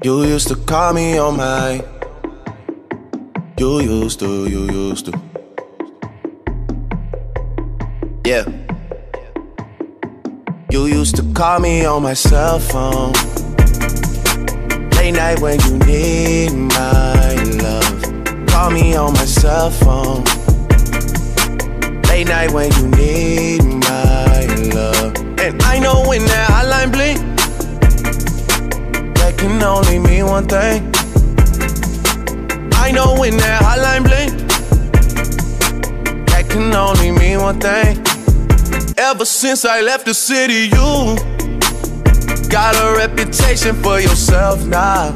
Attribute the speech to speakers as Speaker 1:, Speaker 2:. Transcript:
Speaker 1: You used to call me on my. You used to, you used to. Yeah. You used to call me on my cell phone. Late night when you need my love. Call me on my cell phone. Late night when you need my love. And I know when that can only mean one thing. I know when that hotline bling, that can only mean one thing. Ever since I left the city, you got a reputation for yourself now.